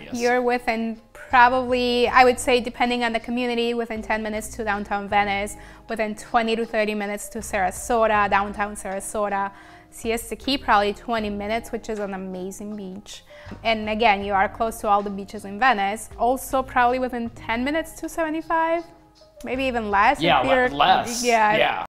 Yes. You're within probably, I would say, depending on the community, within 10 minutes to downtown Venice, within 20 to 30 minutes to Sarasota, downtown Sarasota. Siesta Key, probably 20 minutes, which is an amazing beach. And again, you are close to all the beaches in Venice. Also, probably within 10 minutes to 75, maybe even less. Yeah, if you're- less. Yeah, Yeah.